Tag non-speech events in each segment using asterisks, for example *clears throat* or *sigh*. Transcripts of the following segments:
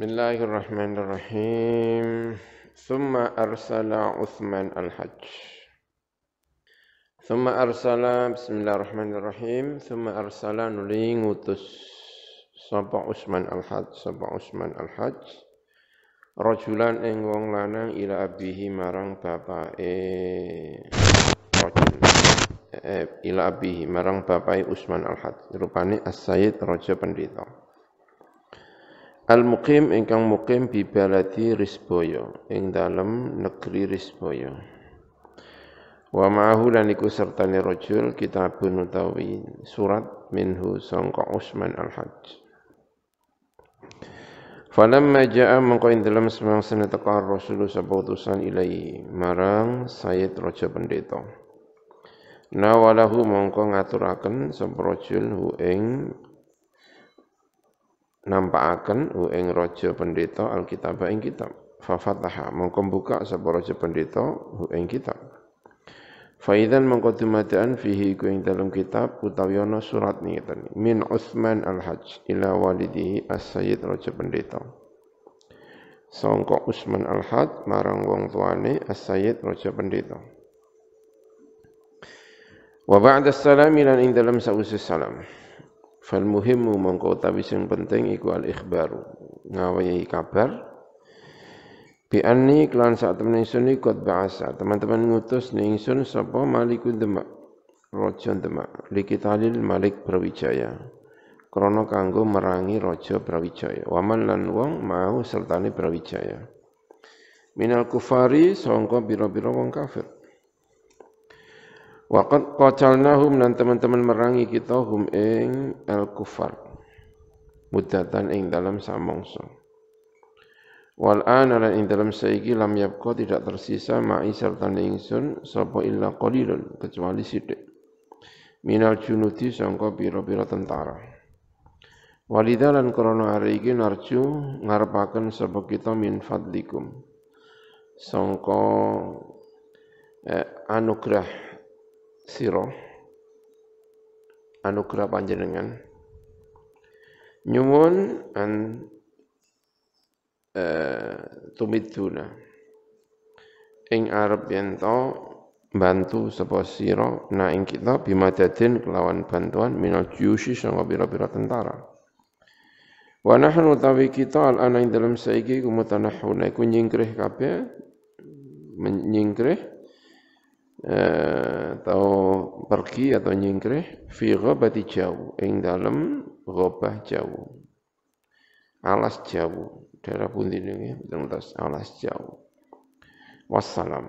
Bismillahirrahmanirrahim. Thumma arsala Uthman al-Hajj. Thumma arsala Bismillahirrahmanirrahim. Thumma arsala nuli ngutus sapa Utsman al-Hajj, sapa Utsman al-Hajj. Rajulan ing wong lanang ila abihi marang bapake rajul. Eh, ila abihi marang bapake Utsman al-Hajj. Rupane As-Sayyid Raja Pendeta. Al-muqim ingkang muqim bi baladi Risboyo ing dalem negeri Risboyo. Wa ma'ahu lan iku sertane rajul kitabun utawi surat minhu sangka Utsman al-Hajj. Falamma ja'a mengko ing dalem semang sene Rasul sapa ilahi marang Sayyid Raja Pendeta. Nawalahu mongko ngaturaken sapa rajul hu ing nampakaken ing raja pendeta alkitab ing kitab. Fa fataha. Mongko buka sapa raja pendeta ing kitab. Faidan mongko dumadaan fihi ku ing dalam kitab utawi ana surat ngeten. Min Utsman al-Hajj ila walidihi as-Sayyid raja pendeta. Sangka Utsman al-Hajj marang wong tuane as-Sayyid raja pendeta. Wa ba'da salam lan ing dalam sausi salam Fal muhimu mongko utawi sing penting iku al ikhbaru ngawahi kabar. Bi anni klan saat temen ingsun ikut bahasa teman-teman ngutus ning ingsun sapa malikun demak raja demak likitalil malik brawijaya. Krana kanggo merangi raja brawijaya. Waman lan wong mau sertane brawijaya. Minal kufari sangka bira-bira wong kafir Waqad qatalnahum dan teman-teman merangi kita hum ing al kufar mudatan ing dalam samongso. Wal ana lan ing dalam saiki lam yabqa tidak tersisa ma'i serta ingsun sapa illa qalilun kecuali sithik. Minal junuti sangka pira-pira tentara. Walidha lan krana hari iki narju ngarepaken sapa kita min fadlikum. Sangka eh, anugerah siro anugerah panjenengan nyuwun an uh, tumiduna ing arep yen bantu sapa sira na ing kita bimadadin kelawan bantuan minal juyushi sanga pira-pira tentara. Wa nahnu tawi kita al ana ing dalam saiki kumutanahuna iku nyingkrih kabeh menyingkrih Eh, atau pergi atau nyingkrih fi ghabati jauh. Ing dalam ghabah jauh. Alas jauh. Daerah pundi niki alas jauh. Wassalam.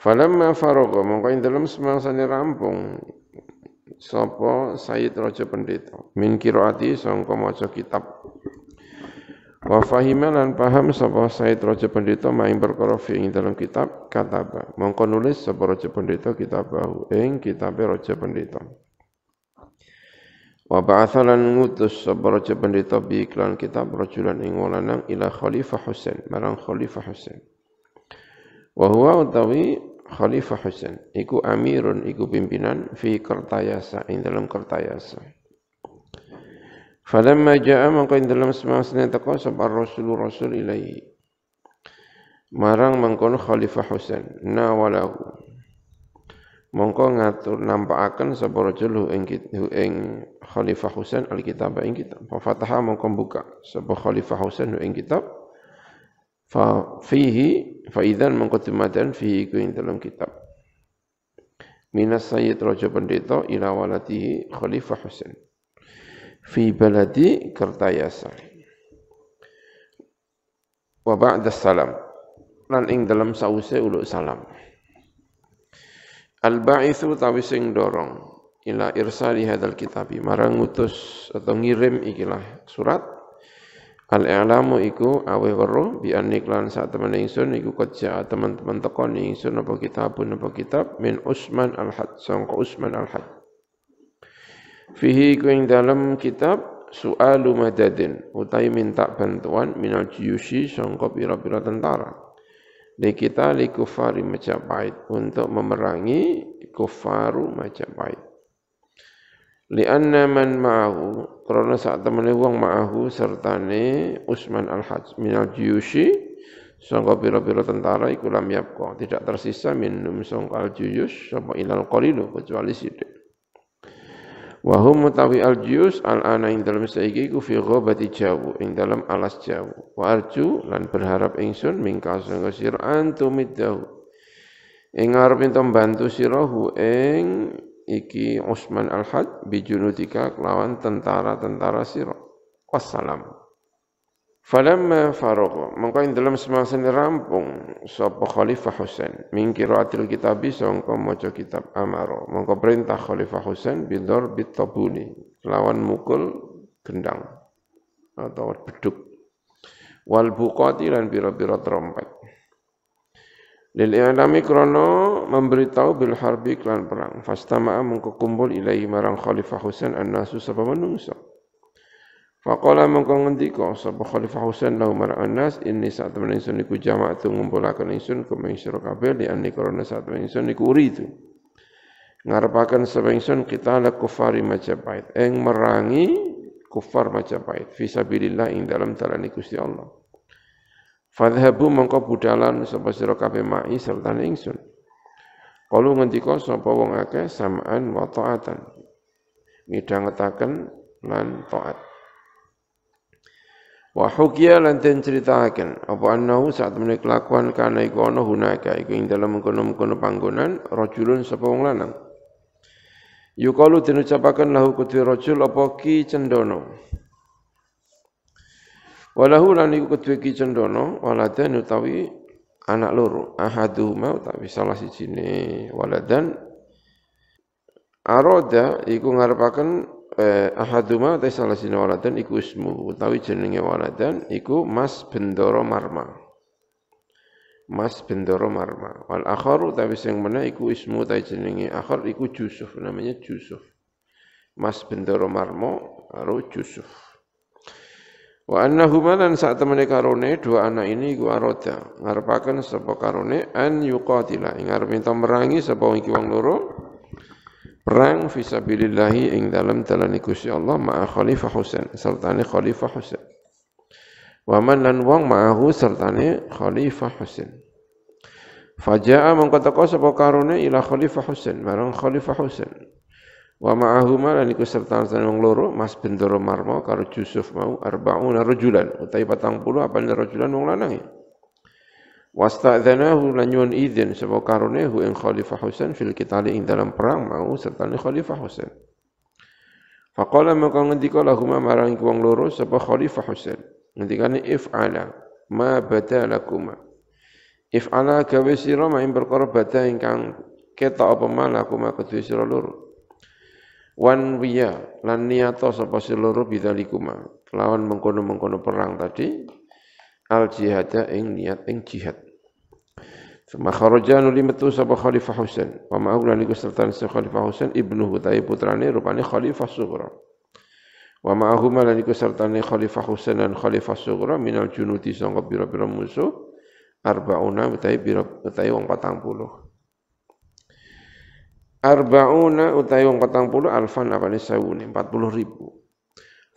Falamma faragha mongko ing dalem semangsane rampung sapa Sayyid Raja Pendeta. Min qiraati sangka maca kitab Wa fahima lan paham sapa Said Raja Pendeta maing perkara fi ing dalam kitab kataba. Mongko nulis sapa Raja Pendeta kitabahu ing kitabe Raja Pendeta. Wa ba'atha lan ngutus sapa Raja Pendeta bi iklan kitab rajulan ing walanang ila Khalifah Husain, marang Khalifah Husain. Wa huwa utawi Khalifah Husain iku amirun iku pimpinan fi Kertayasa ing dalam Kertayasa. Falamma jaa mangko ing dalam semasane teko sapa Rasul Rasul ilaihi. Marang mangkono Khalifah Husain nawalahu. Mongko ngatur nampakaken sapa rajul ing ing Khalifah Husain alkitab ing kitab. Fa fataha mongko buka sapa Khalifah Husain ing kitab. Fa fihi fa idzan mongko tumadan fihi ku ing dalam kitab. Minas Sayyid Raja Pendeta ila walatihi Khalifah Husain fi baladi Kertayasa. Wa ba'da salam. Lan ing dalam sause uluk salam. Al-ba'ithu tawi sing dorong ila irsali hadal kitabi marang ngutus atau ngirim ikilah surat Al-i'lamu iku awe weruh bi aniklan saat teman ingsun iku kerja teman-teman tekon ingsun apa kitabun apa kitab min Usman al-Had sangka Usman al-Had Fihi kuing dalam kitab su'alu madadin. Utai minta bantuan minal jiyushi sangka pira-pira tentara. Di kita li kufari Majapahit. Untuk memerangi kufaru Majapahit. lianna man ma'ahu. Karena saat temene wong ma'ahu sertane Usman al-Hajj minal juyushi sangka pira-pira tentara iku lam yapqa tidak tersisa minum sangka al-juyush sapa ilal qalilu kecuali sithik wa hum mutawi al-juyus al-ana ing dalam saiki iku fi ghabati jawu ing dalam alas jawu wa arju lan berharap ingsun mingka sangka sira antumiddahu ing arep ento bantu sirahu ing iki Utsman al-Had bijunudika kelawan tentara-tentara sira. Wassalam. Falamma faragha mongko ing dalam semasa rampung sapa Khalifah Husain? Min qiraatil kitabi sangka maca kitab Amaro mongko perintah Khalifah Husain bidor bitabuni. Lawan mukul gendang. Atau beduk. Wal buqati lan pira-pira trompet. Lil i'lami krono memberitahu bil harbi klan perang. Fastama'a mengko kumpul ilahi marang Khalifah Husain an-nasu sapa manungsa. Faqala mengko ngendika sapa Khalifah Husain lahu marang an-nas inni saat temen ingsun iku jama'atu ngumpulaken ingsun kumeng sira kabeh li anni krono saat temen ingsun iku uridu. Ngarepaken sapa ingsun kita la kufari Majapahit eng merangi kufar Majapahit fisabilillah ing dalam dalane Gusti Allah. Fadhabu mongko budalan sapa sira kabeh mai serta ingsun. Kalu ngendika sapa wong akeh samaan wa taatan. Midhangetaken lan taat. Wa hukiya lan den critakaken apa annahu saat meneh kelakuan kana iku ana hunaka iku ing dalem mengkono-mengkono panggonan rajulun sapa wong lanang. Yukalu den ucapaken lahu kudu rajul apa ki cendono. Walahu lan iku kedue ki cendono waladan utawi anak loro mau utawi salah sijine waladan aroda iku ngarepaken eh, ahaduma utawi salah sijine waladan iku ismu. Utawi jenenge waladan iku Mas Bendoro Marma. Mas Bendoro Marma. Wal akharu utawi sing meneh iku ismu utawi jenenge akhar iku Jusuf namanya Jusuf Mas Bendoro Marmo karo Jusuf Wa annahuma lan saat temene karone dua anak ini iku aroda. Ngarepaken sapa karone an yuqatila. Ing arep merangi sapa wong iki wong loro perang fisabilillahi ing dalam dalan Gusti Allah ma'a Khalifah Husain sertane Khalifah Husain. Wa man lan wong ma'ahu sertane Khalifah Husain. Faja'a mongko teko sapa karone ila Khalifah Husain marang Khalifah Husain. Wa ma'ahuma lan iku serta wong loro Mas Bendoro Marmo karo Yusuf mau arbauna rajulan utawi 40 apa rajulan wong lanang. Wasta'dzanahu lan nyuwun izin sapa karone hu ing Khalifah Husain fil qitali ing dalam perang mau serta Khalifah Husain. Faqala maka ngendika lahuma marang wong loro sapa Khalifah Husain. Ngendikane if'ala ma badalakuma. If'ala gawe sira ma ing perkara bada ingkang ketok apa malakuma kedue sira loro wan wiya lan niyato sapa seluruh bidzalikuma lawan mengkono-mengkono perang tadi al jihada ing niat ing jihad. Suma kharaja nuli metu sapa Khalifah Husain. Wa ma'ahu lan iku serta Khalifah Husain ibnu Hutai putrane rupane Khalifah Sughra. Wa ma'ahu lan iku serta Khalifah Husain dan Khalifah Sughra minal junudi sangka pira-pira musuh arbauna utai pira utai wong 40 Arbauna utai wong patang puluh alfan apa empat puluh ribu.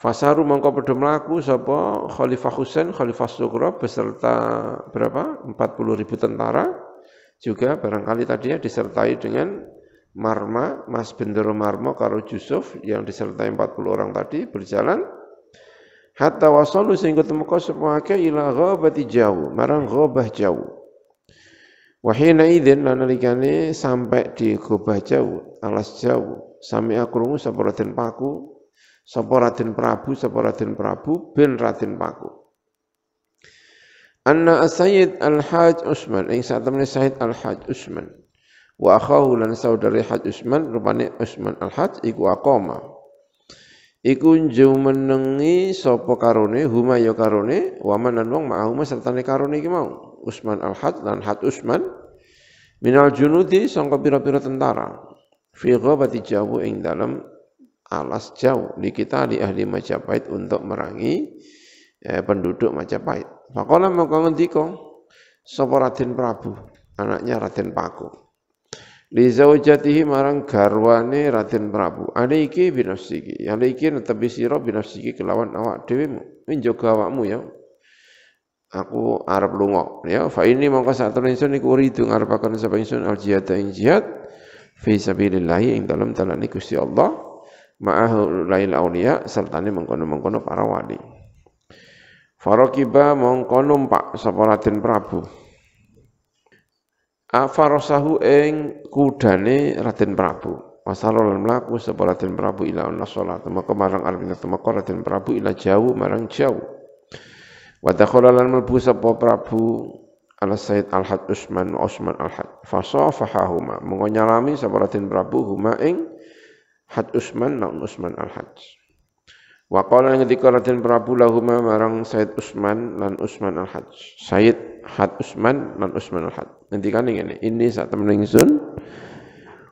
Fasaru mongko padha mlaku sapa Khalifah Husain, Khalifah Sugra beserta berapa? Empat puluh ribu tentara. Juga barangkali tadi ya disertai dengan Marma, Mas Bendero Marmo karo Yusuf yang disertai 40 orang tadi berjalan hatta wasalu sehingga semua ke ila ghabati jauh, marang ghabah jauh. Wahina idin lan nalikane sampai di Gobah Jauh, alas Jauh, sami akrungu sapa Raden Paku, sapa Raden Prabu, sapa Raden Prabu bin Raden Paku. Anna Sayyid Al-Haj Usman, ing saat temene Sayyid Al-Haj Usman. Wa akhahu lan saudari Haj Usman, rupane Usman Al-Haj iku aqama. Iku njau menengi sapa karone, huma ya karone, wa manan wong ma'ahuma sertane karone iki mau. Usman al-Had dan Had Usman minal junudi sangka pira-pira tentara fi ghabati jawu ing dalam alas jauh di kita di ahli Majapahit untuk merangi eh, penduduk Majapahit. Faqala maka ngendika sapa Raden Prabu, anaknya Raden Paku. li zaujatihi marang garwane Raden Prabu. Alaiki binafsiki. Alaiki netepi sira binafsiki kelawan awak dhewe menjaga awakmu ya. Aku arep lunga. Ya fa ini mongko sak ingsun iku uridu ngarepaken sapa ingsun al jihad ing jihad fi sabilillah ing dalem dalane Gusti Allah ma'ahu lail auliya sertane mengkono-mengkono para wali. Farokiba mongko numpak sapa Prabu. Afarosahu ing kudane Raden Prabu. Masalul mlaku sapa Raden Prabu ila ana salat maka marang arep temeka Raden Prabu ila jauh marang jauh. Wa dakhala lan mlebu Prabu ala Said Al-Had Usman Usman Al-Had. Fasafahahuma mongko nyalami sapa Raden Prabu huma ing Had Usman lan Usman Al-Had Wa qala ngendika Raden Prabu lahuma marang Said Usman lan Usman Al-Hajj. Said Had Usman lan Usman Al-Hajj. Ngendikane ngene, ini sak temen ingsun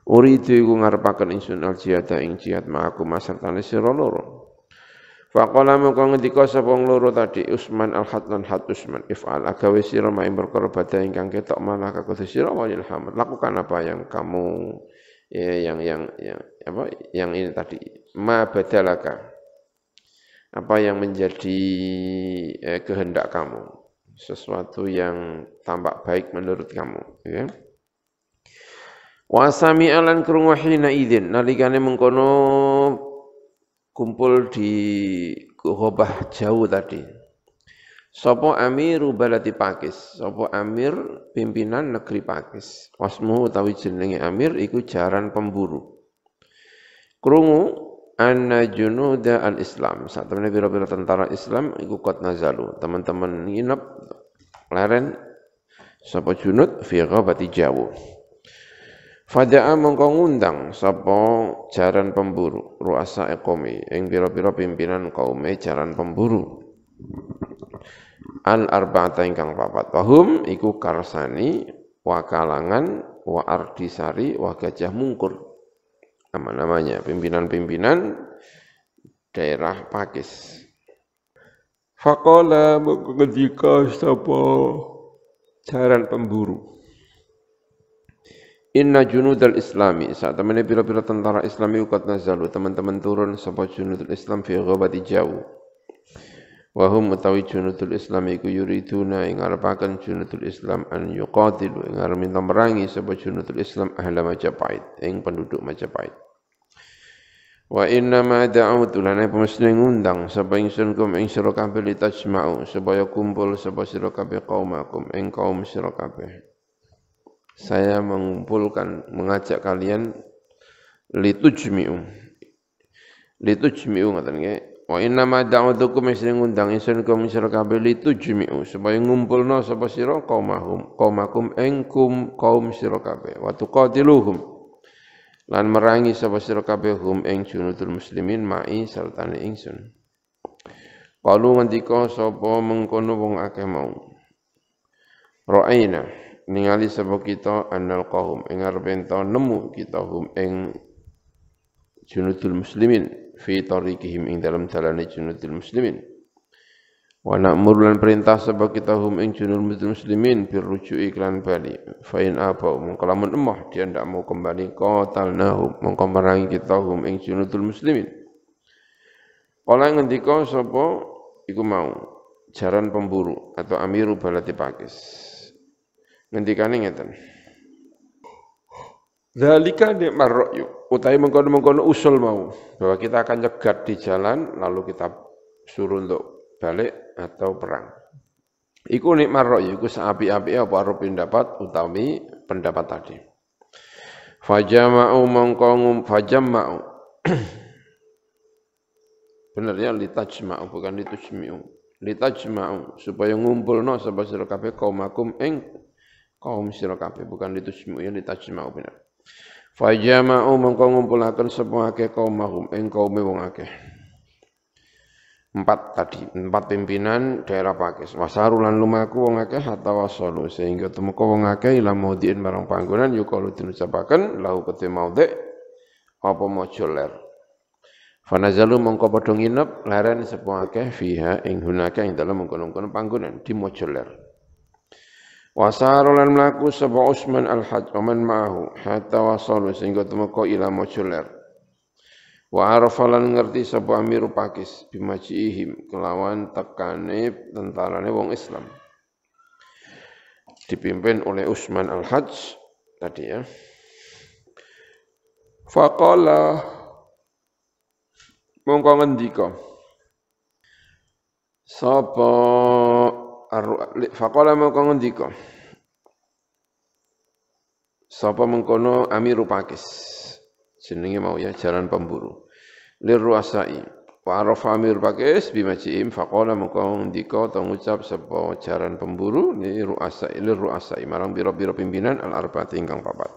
uridu iku ngarepaken ingsun al-jihad ing jihad ma'aku masertane sira loro. Faqala mengko ngendika sapa loro tadi Usman Al-Had lan Had Usman if'al agawe sira ma ing perkara badhe ingkang ketok malah kakudu sira walil hamd. Lakukan apa yang kamu ya, yang yang yang apa yang ini tadi ma badalaka apa yang menjadi eh, kehendak kamu, sesuatu yang tampak baik menurut kamu. Ya. Wasami alan krungu hina idin nalikane mengkono kumpul di Ghobah jauh tadi. Sopo amiru balati Pakis, sopo amir pimpinan negeri Pakis. Wasmu utawi jenenge amir iku jaran pemburu. Krungu anna junuda al-Islam. Saat temen biro-biro tentara Islam iku kot nazalu. Teman-teman nginep leren sapa junud fi ghabati jawu. Fada'a mongko ngundang sapa jaran pemburu ruasa ekomi ing biro-biro pimpinan kaume jaran pemburu. Al arba'ata ingkang papat. Wahum iku karsani wa kalangan wa ardisari wa gajah mungkur nama-namanya pimpinan-pimpinan daerah Pakis. Fakola ketika sapa jaran pemburu. Inna junudal islami saat teman pira-pira tentara islami ukat nazalu teman-teman turun sapa junudul islam fi ghabati jauh. Wahum utawi junudul islam iku yuriduna ing arepaken junudul islam an yuqatilu ing minta merangi sapa junudul islam ahla Majapahit ing penduduk Majapahit. Wa inna ma da'utu lana pemesti ngundang sapa ingsun kum ing sira kabeh litajma'u supaya kumpul sapa sira kabeh kaumakum ing kaum sira kabeh. Saya mengumpulkan mengajak kalian litujmi'u. Litujmi'u ngaten nggih Wa inna ma da'utukum sing ngundang ingsun kaum sira kabeh litu jumi'u supaya ngumpulna sapa sira qaumahum qaumakum ing kum kaum sira kabeh wa tuqatiluhum. Lan merangi sapa kabeh hum ing junudul muslimin ma'i sartane ingsun. Qalu ngendika sapa mengkono wong akeh mau. Ra'aina ningali sapa kita annal qaum ing arep nemu kita hum ing junudul muslimin fi tariqihim ing dalam dalane junudul muslimin. Wa na'mur lan perintah sebab kita hum ing junudul muslimin bir ruju'i iklan bali fa in apa mongko lamun emah dia ndak mau kembali qatalnahu mongko merangi kita hum ing junudul muslimin. Kala ngendika sapa iku mau jaran pemburu atau amiru balati pakis. Ngendikane ngeten. Zalika nikmar ra'yu. Utai mengkono-mengkono usul mau. Bahwa kita akan nyegat di jalan, lalu kita suruh untuk balik atau perang. Iku nikmar ra'yu. Iku seapi-api apa arep pendapat utami pendapat tadi. Fajama'u mengkongum fajama'u. *clears throat* Benar ya litajma'u bukan litujmi'u. Litajma'u supaya ngumpulno sapa sira kabeh kaumakum ing kaum sira kabeh bukan litujmi'u ya litajma'u benar. Fajama'u mengko ngumpulaken sapa akeh kaumahum ing kaume akeh. Empat tadi, empat pimpinan daerah Pakis. Wasarulan lumaku wong akeh hatta wasalu sehingga temeka wong akeh ila maudhi'in barang panggonan yukalu dinucapaken lahu kete maudhi' apa maja ler. Fanazalu mongko padha nginep leren sapa akeh fiha ing hunaka ing dalem mengkono-kono panggonan di maja ler. Wasaru lan mlaku sapa Utsman al-Hajj wa man ma'ahu hatta wasalu sehingga temeka ila Mojuler. Wa arafa lan ngerti sapa Amiru Pakis bimajiihim kelawan tekane tentarane wong Islam. Dipimpin oleh Utsman al-Hajj tadi ya. Faqala mongko ngendika sapa Faqala mongko ngendika. Sapa mengkono Amiru Pakis. Jenenge mau ya jalan pemburu. Lir ruasai. Wa arafa Amir Pakis bimajiim faqala mongko ngendika atau ngucap sapa jaran pemburu ni ruasai lir ruasai marang biro-biro pimpinan al arba'ati ingkang papat.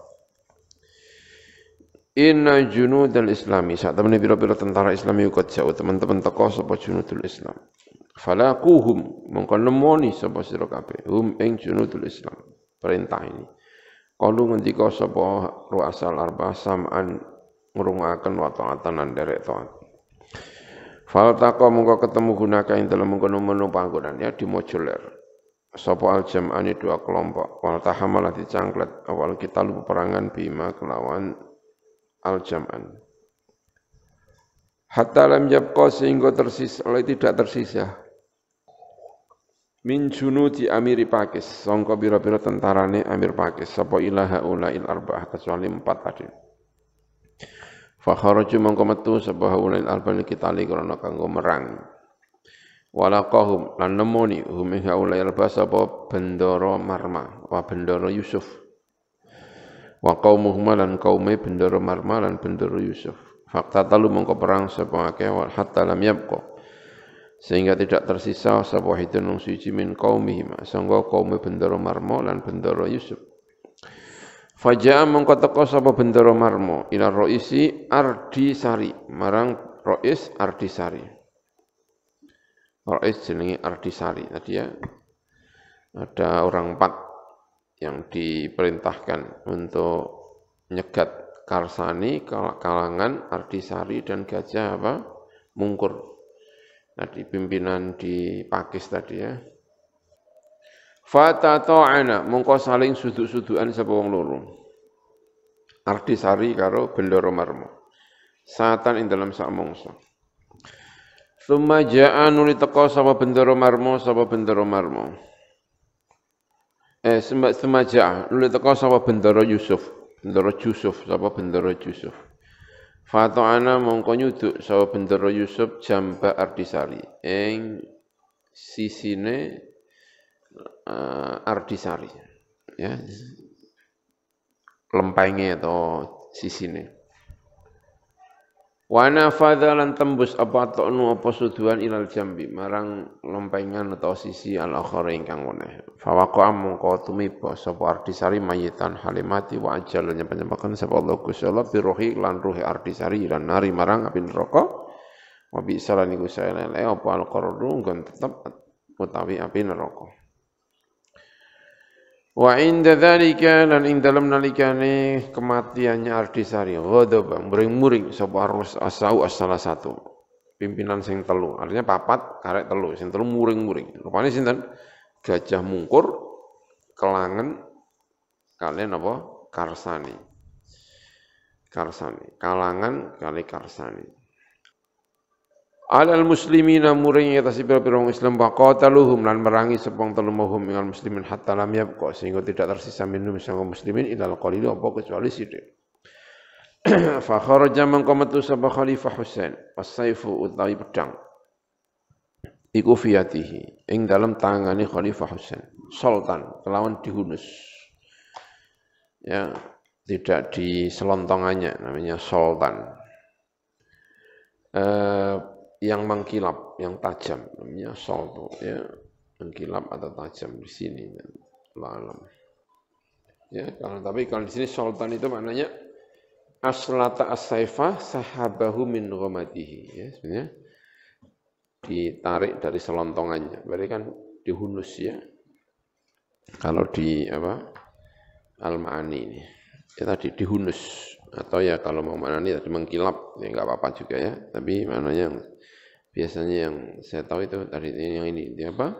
Inna junudal islami saat temen biro-biro tentara Islam ikut jauh teman-teman teko sapa junudul Islam. Falakuhum mongko nemoni sapa sira kabeh hum ing junudul Islam. Perintah ini. Kalu ngendika sapa ruasal arba sam'an ngrungaken wa ta'atan lan derek taat. Fal taqa mongko ketemu gunaka ing dalem mengkono-mengkono panggonan ya di mojuler. Sapa al jam'ani dua kelompok wal tahamalah dicangklet awal kita lupa perangan bima kelawan al jam'an. Hatta lam yabqa sehingga tersisa, tidak tersisa min junudi amiri Pakis. Sangka bira-bira tentarane Amir Pakis. Sapa ilaha ulail arba'ah kecuali empat tadi. Fa kharaju mongko metu sapa ulail arba'ah kitali krana kanggo merang. Walaqahum lan nemoni hum ulail arba'ah sapa bendoro marma wa bendoro Yusuf. Wa qaumuhum lan kaume bendoro marma lan bendoro Yusuf. Fakta talu mongko perang sapa akeh hatta lam yabqa sehingga tidak tersisa sapa wahidun nung suci min qaumihim. Sangga kaum bendoro marmo lan bendoro Yusuf. Faja'a mongko teko sapa bendoro marmo? Ila roisi Ardisari. Marang rois Ardisari. Rois jenenge Ardisari. Tadi ya ada orang empat yang diperintahkan untuk nyegat Karsani kalangan Ardisari dan gajah apa? Mungkur tadi pimpinan di Pakis tadi ya. Fata ta'ana mongko saling suduk-sudukan sapa wong loro. Artisari karo Bendoro Marmo. Satan ing dalam sak mongso. Summa ja'a nuli teko sapa Bendoro Marmo sapa Bendoro Marmo. Eh summa ja'a nuli teko sapa Bendoro Yusuf. Bendoro Yusuf sapa Bendoro Yusuf. Fato'ana mongko nyuduk sawa bendera Yusuf jamba Ardisari ing sisine uh, Ardisari ya. Lempenge atau sisine Wana fadha lan tembus apa ta'nu apa suduhan ilal jambi marang lempengan atau sisi al akhara ingkang weneh. Fawaqa mongko tumiba sapa Ardisari mayitan halimati wa ajal nyempakan sapa Allah Gusti Allah bi rohi lan ruhi Ardisari lan nari marang api neraka. Wa bi salan iku lele apa al nggon tetep utawi api neraka. Wa inda dzalika lan ing dalem nalikane kematiannya Ardisari ghadaba muring-muring sapa arus asau as salah satu pimpinan sing telu. Artinya papat karek telu sing telu muring-muring. Rupane sinten? Gajah Mungkur kelangen kalian apa? Karsani. Karsani. Kalangan kali Karsani alal muslimina muring atas pira-pira wong Islam wa qataluhum lan merangi sepong telu mahum minal muslimin hatta lam yabqa sehingga tidak tersisa minum sang muslimin ilal qalil apa kecuali sithik *clears throat* fa kharaja man qamatu sabah khalifah Husain as-saifu utawi pedang. Iku fiyatihi ing dalam tangane khalifah Husain sultan kelawan dihunus. Ya tidak di selontongannya namanya sultan. Eh, yang mengkilap, yang tajam, namanya solto, ya, mengkilap atau tajam di sini. Alam. Ya, kalau tapi kalau di sini sultan itu maknanya aslata as-saifah sahabahu min ghamatihi. Ya, sebenarnya ditarik dari selontongannya. Berarti kan dihunus ya. Kalau di apa? Al-Ma'ani ini. Ya tadi dihunus atau ya kalau mau mana ini tadi mengkilap ya nggak apa-apa juga ya tapi maknanya biasanya yang saya tahu itu tadi yang ini dia apa?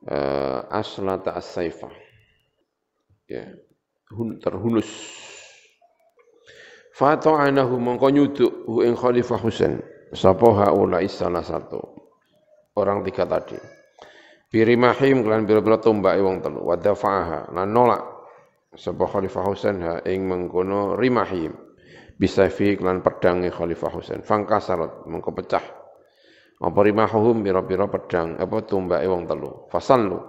Uh, aslata as-saifa. Ya terhunus. Fata'anahu mongko nyuduk hu ing Khalifah Husain. Sapa haula salah satu? Orang tiga tadi. Birimahim kelan biro-biro tumbak wong telu. Wa dafa'aha lan nolak sapa Khalifah Husain ha ing mengkono rimahim. Bisa fi kelan pedange Khalifah Husain. Fangkasarot mengko pecah apa rimahum pira-pira pedang apa tumbake wong telu? Fasallu.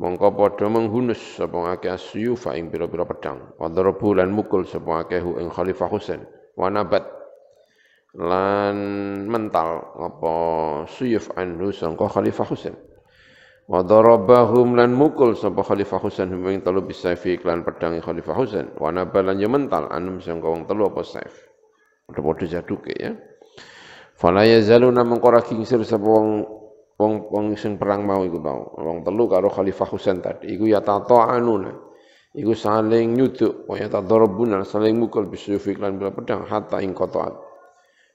Mongko padha menghunus sapa akeh asyufa ing pira-pira pedang. Wa lan mukul sapa akeh ing Khalifah Husain. Wa nabat lan mental apa suyuf anhu sangka Khalifah Husain. Wa darabahum lan mukul sapa Khalifah Husain ing telu bisa fi iklan pedang Khalifah Husain. Wa nabal lan mental anum sangka wong telu apa saif? Padha-padha jaduke ya Fala yazaluna mengkora kingsir sapa wong wong wong sing perang mau iku mau. Wong telu karo Khalifah Husain tadi iku ya anuna. Iku saling nyuduk wa ya tadarabuna saling mukul bisyufi lan bila pedang hatta ing qata'at.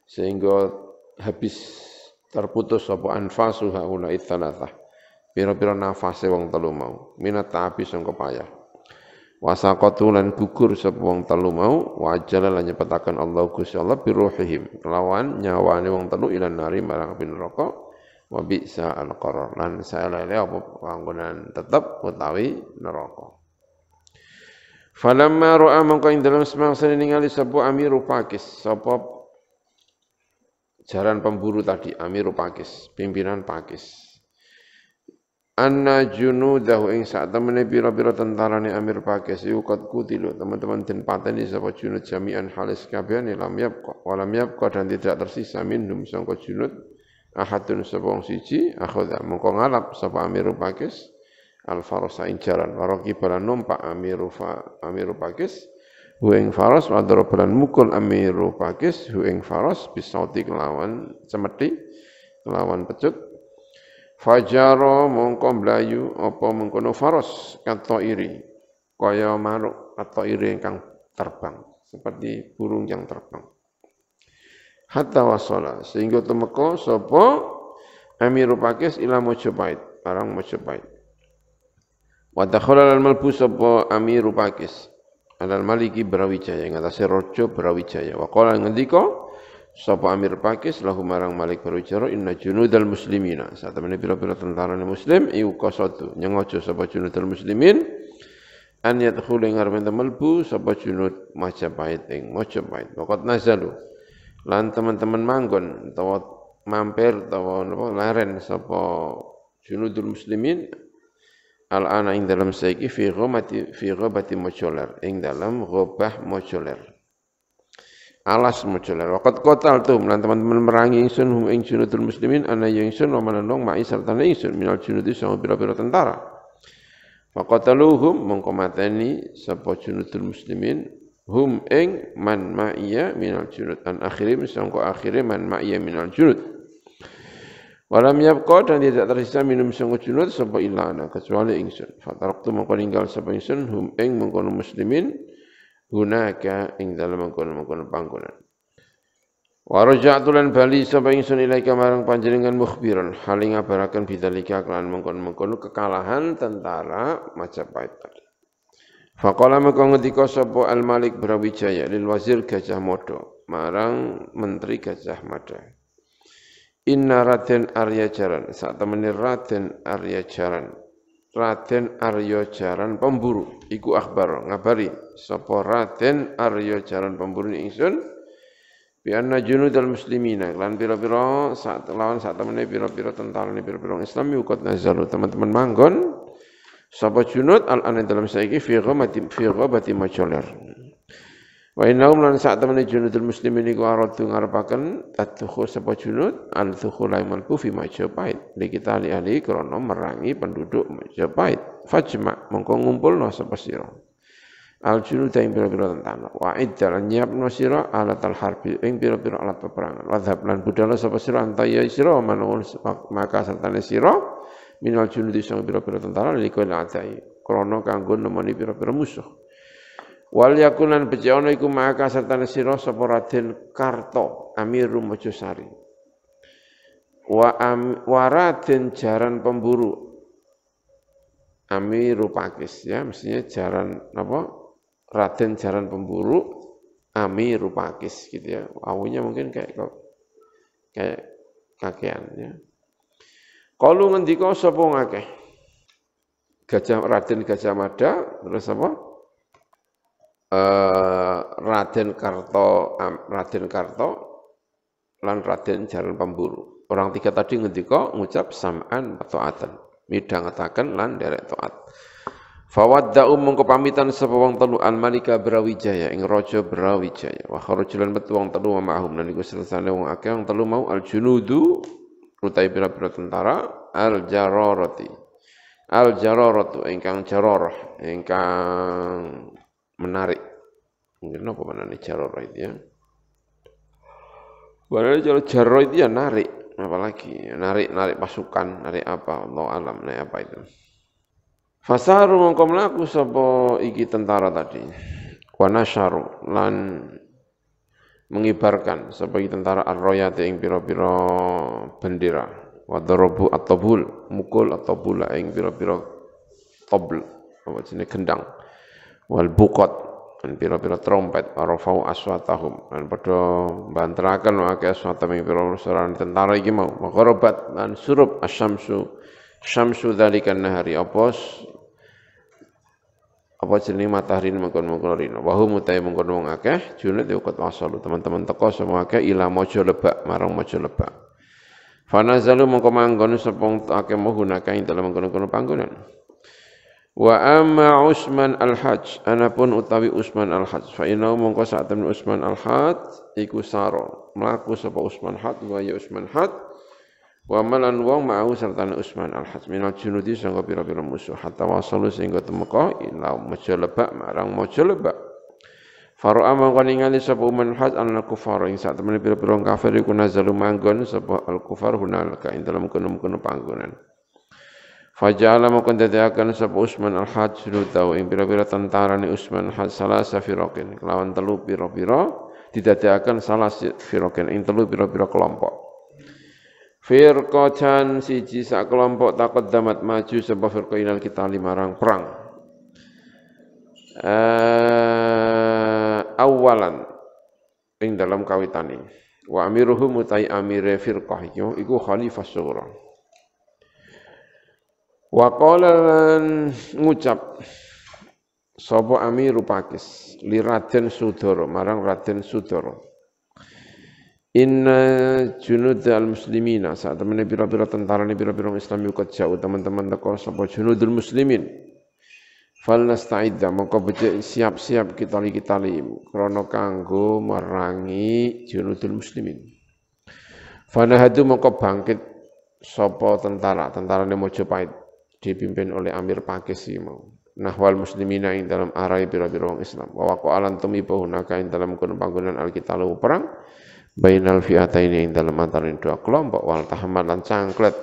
Sehingga habis terputus sapa anfasu haula itsalatsah. Pira-pira nafase wong telu mau. Minat ta'abi sangka payah wasaqatu lan gugur sapa wong telu mau wa ajala lan nyepetaken Allah Gusti Allah bi ruhihim kelawan nyawane wong telu ila nari marang api neraka wa bisa al qarar lan saelele apa panggonan tetep utawi neraka. Falamma ra'a mangko ing dalem semangsa ningali sapa Amiru Pakis sapa jaran pemburu tadi Amiru Pakis pimpinan Pakis anna junudahu ing sak temene pira-pira tentarane Amir Pakis iku qad kutilu. Teman-teman den pateni sapa junud jami'an halis kabehane lam yabqa wa lam yabqa dan tidak tersisa minhum sangka junud ahadun sapa wong siji akhadha. Mongko ngalap sapa Amir Pakis al farasa ing jaran waraki balan numpak Amir Amir Pakis hu ing faras wa darabalan mukul Amir Pakis hu ing faras bisauti kelawan cemeti kelawan pecut Fajaro mongko mlayu apa mengkono faros kata iri. Kaya maruk atau iri ingkang terbang. Seperti burung yang terbang. Hatta wasala. Sehingga temeka sapa? Amiru Pakis ila Mojopait, barang Mojopait. Wa dakhala al malbu sapa Amiru Pakis. Alal maliki Brawijaya. Ngatasé raja Brawijaya. Wa qala ngendika Sapa Amir Pakis lahu marang Malik Barujaro inna junudal muslimina. Saat temani pira-pira tentara muslim iu qasadu nyengojo sapa junudal muslimin an yadkhulu ing arep melbu sapa junud Majapahit ing Majapahit. Waqat nazalu. Lan teman-teman manggon utawa mampir utawa napa laren sapa junudul muslimin al-ana ing dalam saiki fi ghamati fi ghabati mojoler ing dalam ghabah mojoler alas mojoler. Wakat kotal tuh melan teman-teman merangi ingsun hum ing junudul muslimin ana yang ingsun wa manandong ma'i serta ingsun minal junudi sama bira-bira tentara. Faqataluhum mongko mateni sapa junudul muslimin hum ing man ma'iya minal junud an akhirim sangko akhire man ma'iya minal junud. Walam yabqa dan tidak tersisa minum sangko junud sapa ilana kecuali ingsun. Fataraktu mongko ninggal sapa ingsun hum ing mengkono muslimin hunaka ing dalem mengkono-mengkono panggonan Wa raja'tu lan bali sapa ingsun ilaika marang panjenengan mukhbiran haling ngabaraken bidzalika kelan mengkono-mengkono kekalahan tentara Majapahit tadi. Faqala maka ngendika sapa Al Malik Brawijaya lil wazir Gajah Mada marang menteri Gajah Mada. Inna Raden Arya Jaran, saat temani Raden Arya Jaran Raden Arya Jaran pemburu. Iku akhbar ngabari. Sapa Raden Arya Jaran pemburu ingsun? Bi anna junudal muslimina. Lan pira-pira saat lawan saat temene pira-pira tentara ni pira-pira Islam ukut nazaru teman-teman manggon sapa junud al an dalam saiki fi ghamati fi ghabati majoler Wa innahum lan sak temene junudul muslimin iku aradu ngarepaken tadkhul sapa junud al dukhul aimal kufi Majapahit. Li kita li ahli krana merangi penduduk Majapahit. Fajma mongko ngumpulno sapa sira. Al junud ing pira-pira tentara wa iddal nyiapno sira alat al harbi ing pira-pira alat peperangan. Wa lan budala sapa sira antaya sira manung maka sertane sira. Minal junud sing pira-pira tentara likul adai. Krana kanggo nemoni pira-pira musuh Wal yakunan bejono iku maka serta sira sapa Raden Karto Amiru Mojosari. Wa am, wa Jaran Pemburu Amiru Pakis ya mestinya jaran apa? Raden jaran pemburu Amiru Pakis gitu ya. Awunya mungkin kayak kok kayak kakean ya. Kalau ngendika sapa ngakeh? Gajah Raden Gajah Mada terus apa uh, Raden Karto Raden Karto lan Raden Jaran Pemburu orang tiga tadi ngendika ngucap sam'an atau atan midhangetaken lan derek taat. Fawadda'u mongko pamitan sapa telu an Malika Brawijaya ing raja Brawijaya. Wa kharajulan metu wong telu wa ma'hum lan iku selesane wong akeh wong telu mau al junudu utai pira-pira tentara al jararati. Al jararatu ingkang jararah ingkang menarik. Mungkin apa manane jararah itu ya? Padahal jararah itu ya narik. Apalagi? Narik narik pasukan narik apa? Allah alam narik apa itu? Fasaru mongko mlaku sapa iki tentara tadi? Wa nasyaru lan mengibarkan sapa iki tentara ar-royati ing pira-pira bendera. Wa darabu at-tabul mukul at-tabula ing pira-pira tabl apa jenenge gendang wal buqat dan pira-pira trompet arafau aswatahum. Dan pada banterakan wakai aswatam yang pira suara tentara iki mau. Makorobat dan surup asyamsu. Syamsu dalikan nahari. Apos apa jenis matahari ini mengkon-mengkon rino? Wahu mutai mengkon wong akeh junut teman-teman teko semua akeh ila mojo lebak marang mojo lebak. Fanazalu mengkon manggon sepong akeh mohunaka dalam mengkon-mengkon panggonan Wa amma Usman al-Hajj, anapun utawi Usman al-Hajj. Fa inna mongko saat temen Usman al-Hajj iku saro. Melaku sapa Usman Hajj wa ya Usman Hajj. Wa malan wong ma'u serta Usman al-Hajj minal junudi sangka pira-pira musuh hatta wasalu sehingga temeka ila maja lebak marang maja lebak. Faro amang kon ningali sapa Usman al-Hajj an kufar ing saat temen pira-pira kafir iku nazalu manggon sapa al-kufar hunalka ing dalam kono-kono panggonan. Faja'ala maka dadiakan sapa Usman al-Hajj tau ing pira-pira tentara ni Usman al-Hajj salah safirokin kelawan telu pira-pira didadiakan salah firokin ing telu pira-pira kelompok. Firqatan siji sak kelompok takut damat maju sebab firqa ilal kita limarang perang. Uh, awalan ing dalam kawitan ini. Wa amiruhum utai amire firqah iku khalifah sughra. Wa qala lan ngucap sapa Amiru Pakis? Li Raden Sudoro marang Raden Sudoro Inna junud al-muslimina saat teman pira-pira tentara ni pira-pira Islam yukut jauh teman-teman teko sapa junudul muslimin? Fal nasta'idda mongko becik siap-siap kita li kita li krana kanggo merangi junudul muslimin. Fanahadu mongko bangkit sapa tentara? Tentara ni Mojopahit dipimpin oleh Amir Pakisi mau. Nahwal muslimina ing dalam arai bira-bira wong Islam. Wa waqo alan tumiba hunaka ing dalam kono panggonan alkitalu perang bainal fi'ataini ing dalam antarin dua kelompok wal tahamalan cangklet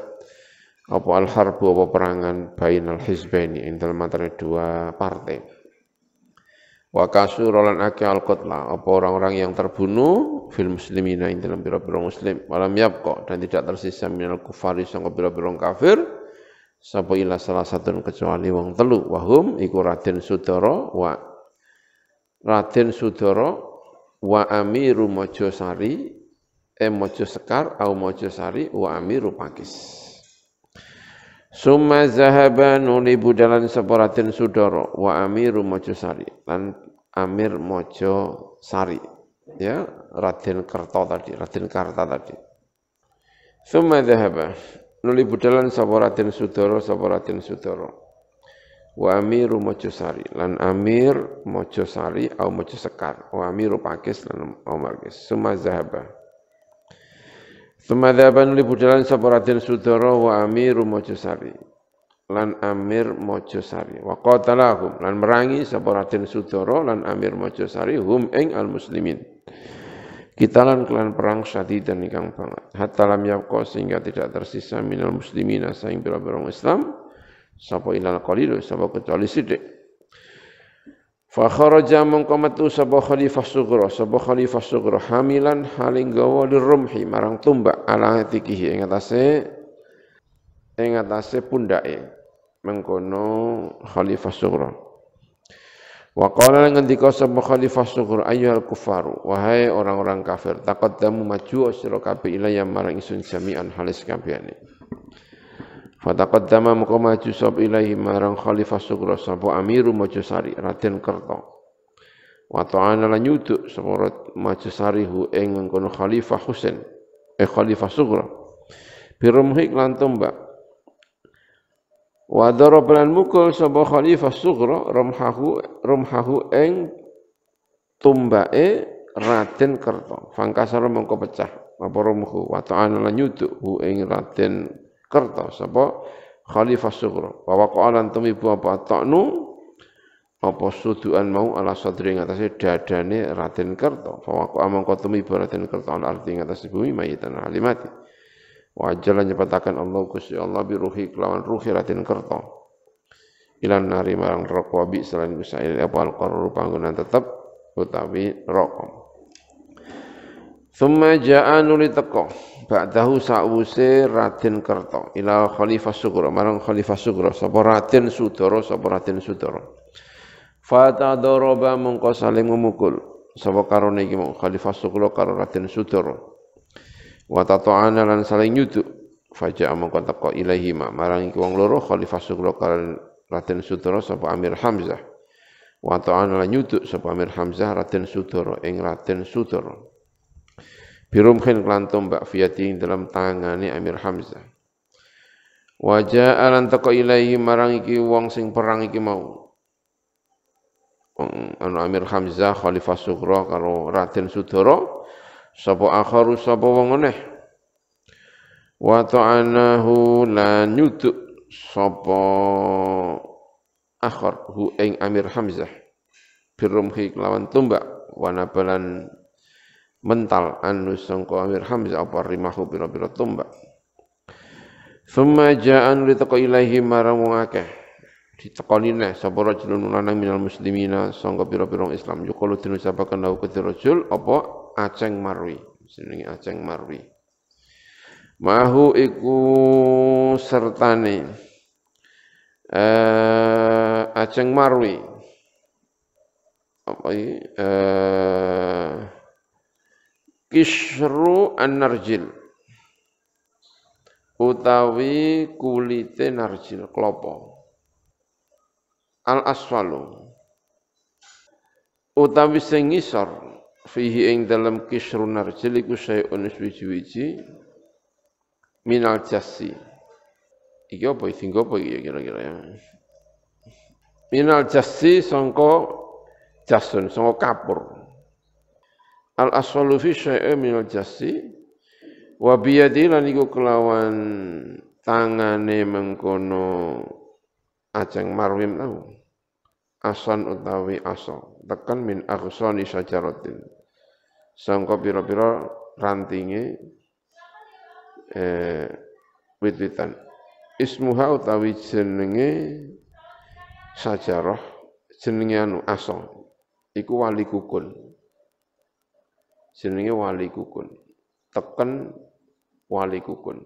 apa al harbu apa perangan bainal hizbaini ing dalam antarin dua partai. Wa kasurolan ake al qatla apa orang-orang yang terbunuh fil muslimina ing dalam bira-bira muslim walam yabqa dan tidak tersisa minal kufari sangka bira-bira kafir sapa ila salah satu kecuali wong telu. Wahum iku Raden Sudara wa Raden Sudara wa Amiru Mojosari eh Mojo Sekar au Mojosari wa Amiru Pakis. Summa zahaba nuli budalan sapa Raden Sudara wa Amiru Mojosari. Lan Amir Mojo Sari ya Raden Kerto tadi Raden Karta tadi. Summa zahaba nuli budalan sapa Raden Sudara sapa Raden Sudara. Wa amiru Mojosari lan amir Mojosari au Mojosekar. Wa amiru Pakis lan Omar Kis summa zahaba. Summa dhaba nuli budalan sapa Raden Sudara wa amiru Mojosari lan amir Mojosari. Wa qatalahum lan merangi sapa Raden Sudara lan amir Mojosari hum ing al muslimin Kitalan kelan perang dan ikang banget. Hatta lam yabqa sehingga tidak tersisa minal muslimina saing bira-bira Islam. Sapa ilal qalilu sapa kecuali sidik. Fa kharaja mongko metu sapa khalifah sughra sapa khalifah sughra hamilan haling gawa rumhi marang tumbak. Ala tikihi ing atase ing atase pundake. Mengkono khalifah sughra Wa qala ngendika sapa khalifah sughra ayyuhal kufaru wahai orang-orang kafir taqaddamu maju sira kabeh ilayya marang isun jami'an halis kabehane. Fataqaddama muka maju sab ilahi marang khalifah sughra sapa amiru Mojosari Raden Kerto. Wa ta'ana lan nyuduk sapa Mojosari hu ing mengkono khalifah Husain eh khalifah sughra birumhik lan tombak Wa darabalan mukul sapa khalifah sughra rumhahu rumhahu ing tumbake Raden Kerto. Fangkasara mengko pecah apa rumhu wa ta'ala lan hu ing Raden Kerto sapa khalifah sughra. Wa waqa'alan tumibu apa ta'nu apa suduan mau ala sadri ing atase dadane Raden Kerto. Fa waqa'a mengko tumibu Raden Kerto ala arti ing atase bumi mayitan halimati. Wa ajalan nyepatakan Allah Gusti Allah bi ruhi kelawan ruhi ratin kerto. Ilan nari marang rokok bi selain Allah apa al panggonan tetep utawi rokok. Thumma ja'a nuli teko. Ba'dahu sa'wuse Raden Kerto ila Khalifah Sugro marang Khalifah Sugro sapa Raden Sudoro sapa Raden Sudoro Fata doroba mengko saling memukul. Sapa karone iki Khalifah Sugro karo Raden Sudoro wa tata'ana lan saling nyuduk faja mongko teko ilahi ma marang iki wong loro khalifah sugro kalian Raden Sudoro sapa Amir Hamzah. Wa ta'ana lan nyuduk sapa Amir Hamzah Raden Sudoro ing Raden Sudoro birumkhin klan tombak fiyati dalam tangane Amir Hamzah. Wajah alan teko ilahi marang iki wong sing perang iki mau. Anu Amir Hamzah Khalifah Sugro karo Raden Sudoro sapa akharu sapa wong meneh. Wa ta'anahu la nyuduk sapa akhar hu ing Amir Hamzah. Birumhi kelawan tumbak wa nabalan mental anu sangka Amir Hamzah apa rimahu pira-pira tumbak. Thumma ja'an litaqo ilaihi marang wong akeh. Ditekoni neh sapa rajulun lanang minal muslimina sangka pira-pira Islam. Yuqalu dinucapaken lahu rajul apa Aceng Marwi. Jenenge Aceng Marwi. Mahu iku sertane. Eh Aceng Marwi. Apa iki eh Kisru an-narjil utawi kulite narjil klopo. Al asfalu utawi sing ngisor fihi ing dalam kisrun narjil iku syai'un wiji-wiji. Minal jassi iki apa iki? Apa iki kira-kira ya? Minal jassi sangka jasun sangka kapur. Al aswalu fi syai'in minal jassi wa biyadi lan iku kelawan tangane mengkono ajeng marwim tau. Asan utawi aso tekan min aghsani syajaratin. Sangka pira-pira rantinge eh wit-witan. Ismuha utawi jenenge sajarah jenenge anu aso. Iku wali kukun jenenge wali kukun teken wali kukun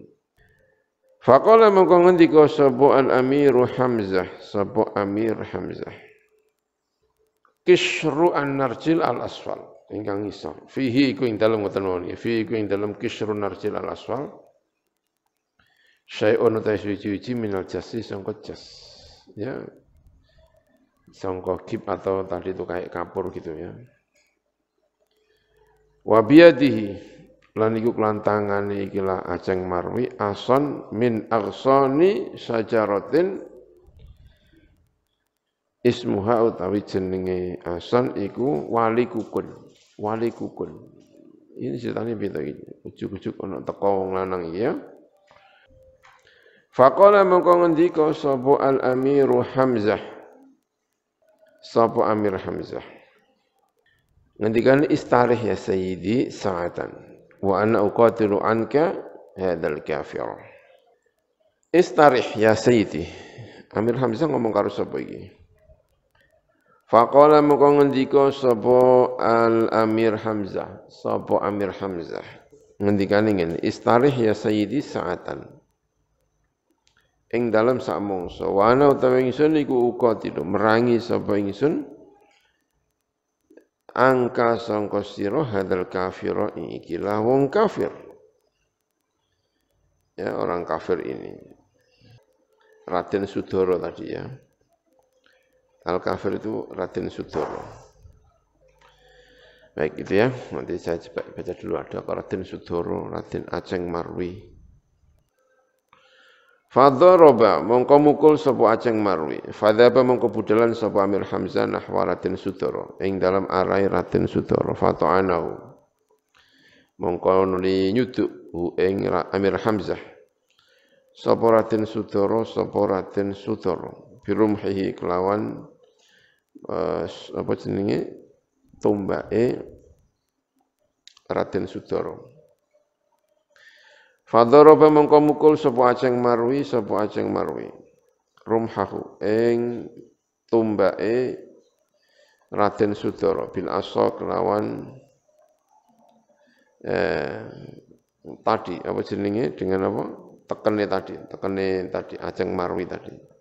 Faqala mongko ngendika sapa al-Amiru Hamzah, sapa Amir Hamzah kisru an-narjil al-asfal ingkang iso fihi iku ing dalem ngoten mawon. Fihi iku ing dalem kisru narjil al-asfal syai'un ta suci-suci minal jasi sangka jas. Ya. Sangka kip atau tadi itu kayak kapur gitu ya. Wa biyadihi. Lan iku kelantangane ikilah aceng marwi ason min aghsani sajaratin ismuha utawi jenenge asan iku wali kukun wali kukun. Ini ceritanya beda ini. Ujuk-ujuk ana teko wong lanang iki ya. Faqala mengko ngendika sapa al-Amiru Hamzah? Sapa Amir Hamzah? Ngendikan istarih ya sayyidi sa'atan wa ana uqatilu anka hadzal kafir. Istarih ya sayyidi. Amir Hamzah ngomong karo sapa iki Faqala muka ngendika sapa Al Amir Hamzah, sapa Amir Hamzah. Ngendikane ngene, istarih ya sayyidi sa'atan. ing dalem sak mangsa. Wa ana utawi ingsun iku uqatilu merangi sapa ingsun. Angka sangka sira hadal kafira ikilah wong kafir. Ya orang kafir ini. Raden Sudoro tadi ya al kafir itu Raden Sudoro baik gitu ya. Nanti saya coba baca dulu ada Raden Sudoro Raden Aceng Marwi. Fadharaba mongko mukul sapa Aceng Marwi. Fadhaba mongko budalan sapa Amir Hamzah nahwa Raden Sudoro ing dalam arai Raden Sudoro fata'anahu. Mongko nuli nyuduk ing Amir Hamzah. Sapa Raden Sudoro sapa Raden Sudoro birumhihi kelawan uh, apa jenenge tombake Raden Sudoro. Fadharaba mongko mukul sapa Aceng Marwi sapa Aceng Marwi. Rumhahu ing tumbake Raden Sudara bil asa kelawan eh, tadi apa jenenge dengan apa tekene tadi tekene tadi Aceng Marwi tadi.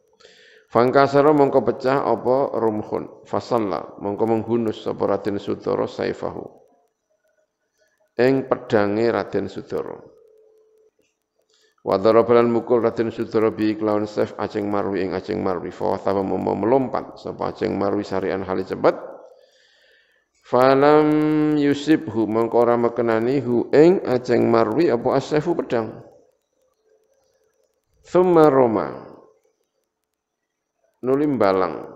Fangkasara mongko pecah apa rumhun fasalla mongko menghunus sapa Raden Sudara saifahu. Ing pedange Raden Sudara. Wa darabalan mukul Raden Sudara bi kelawan sef Aceng Marwi ing Aceng Marwi. Fa wa mau melompat sapa Aceng Marwi sarian hali cepat Falam yusibhu mongko ora mekenani hu ing Aceng Marwi apa asefu pedang. Thumma Roma nulim balang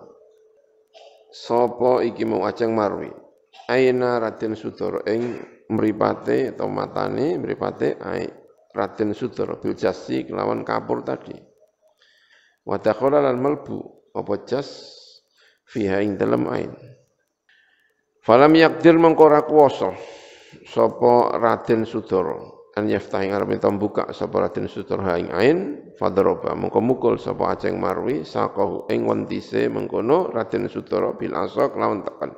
sapa iki mau Aceng Marwi aina Raden Sudara ing mripate atau matane mripate ai Raden Sudra bil jasi kelawan kapur tadi. Wa dakhala lan melbu apa jas fiha ing dalam ain. Falam yakdir mengkora kuwasa sapa Raden Sudra an yaftah ing arep buka sapa Raden Sudra ing ain fadroba mengko mukul sapa Aceng Marwi saqahu ing wentise mengkono Raden Sudra bil asa kelawan tekan.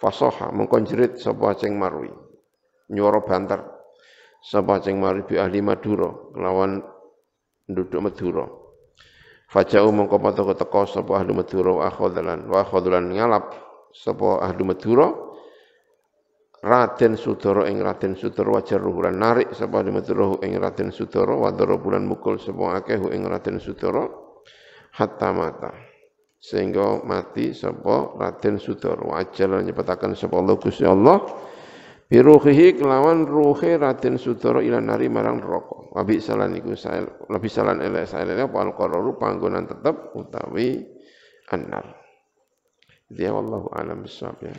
Fasoha mengko jerit sapa Aceng Marwi nyuara banter sapa ceng mari bi ahli Madura lawan nduduk Madura Fajau mongko pada teko sapa ahli Madura wa akhadlan wa akhadlan ngalap sapa ahli Madura Raden Sudara ing Raden Sudara wajar ruhulan narik sapa ahli Madura ing Raden Sudara wa bulan mukul sapa akeh ing Raden Sudara hatta mata sehingga mati sapa Raden Sudara wa ajal nyepetaken sapa Allah Gusti Allah Biruhihi kelawan ruhe Raden Sudoro ilan nari marang rokok. Wabi salan iku sael, lebih salan ele sael apa al qararu panggonan tetep utawi annar. Dia wallahu alam bisawab ya.